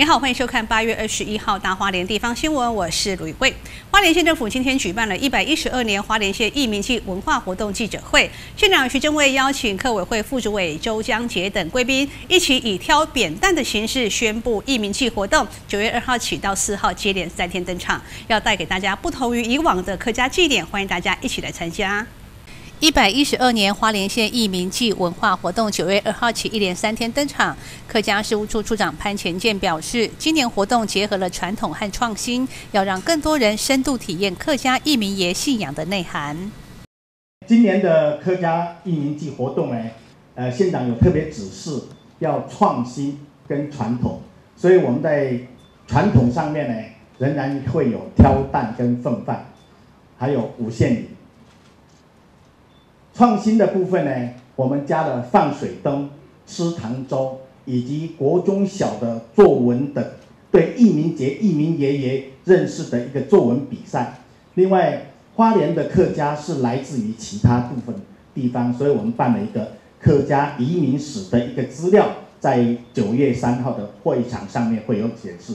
你好，欢迎收看八月二十一号大花莲地方新闻，我是卢宇慧。花莲县政府今天举办了一百一十二年花莲县义民祭文化活动记者会，县长徐正伟邀请客委会副主委周江杰等贵宾一起以挑扁担的形式宣布义民祭活动九月二号起到四号接连三天登场，要带给大家不同于以往的客家祭典，欢迎大家一起来参加。一百一十二年花莲县义民祭文化活动九月二号起一连三天登场。客家事务处处长潘前健表示，今年活动结合了传统和创新，要让更多人深度体验客家义民爷信仰的内涵。今年的客家义民祭活动呢，呃，县长有特别指示要创新跟传统，所以我们在传统上面呢，仍然会有挑担跟奉饭，还有五线礼。创新的部分呢，我们加了放水灯、吃糖粥，以及国中小的作文等，对义民节、义民爷爷认识的一个作文比赛。另外，花莲的客家是来自于其他部分地方，所以我们办了一个客家移民史的一个资料，在九月三号的会场上面会有显示。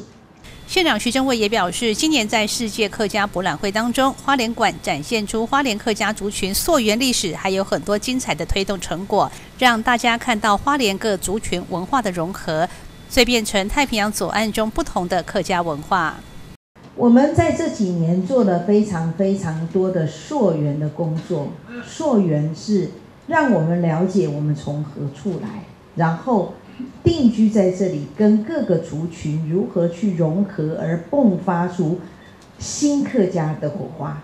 县长徐正伟也表示，今年在世界客家博览会当中，花莲馆展现出花莲客家族群溯源历史，还有很多精彩的推动成果，让大家看到花莲各族群文化的融合，蜕变成太平洋左岸中不同的客家文化。我们在这几年做了非常非常多的溯源的工作，溯源是让我们了解我们从何处来，然后。定居在这里，跟各个族群如何去融合而迸发出新客家的火花。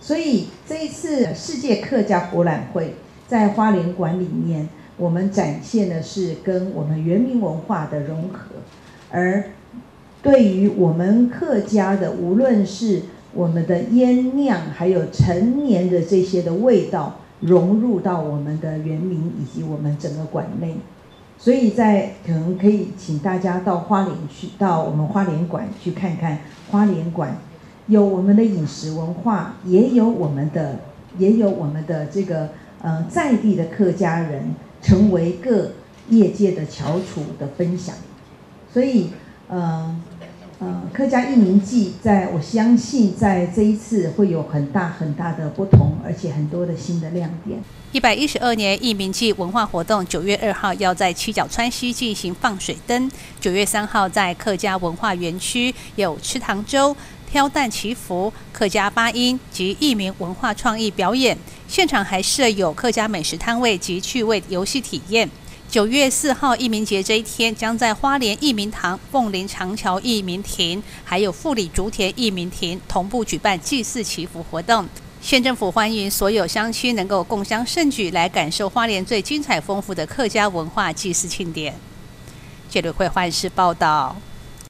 所以这一次世界客家博览会在花莲馆里面，我们展现的是跟我们原民文化的融合，而对于我们客家的，无论是我们的腌酿，还有陈年的这些的味道，融入到我们的原民以及我们整个馆内。所以在可能可以请大家到花莲去，到我们花莲馆去看看。花莲馆有我们的饮食文化，也有我们的，也有我们的这个呃在地的客家人，成为各业界的翘楚的分享。所以，嗯。呃，客家艺名记，在我相信在这一次会有很大很大的不同，而且很多的新的亮点。一百一十二年艺名记文化活动，九月二号要在七角川西进行放水灯，九月三号在客家文化园区有吃糖粥、挑担祈福、客家八音及艺名文化创意表演，现场还设有客家美食摊位及趣味游戏体验。九月四号，义民节这一天，将在花莲义民堂、凤林长桥义民亭，还有富里竹田义民亭同步举办祭祀祈福活动。县政府欢迎所有乡亲能够共襄盛举，来感受花莲最精彩丰富的客家文化祭祀庆典。谢瑞会换事报道。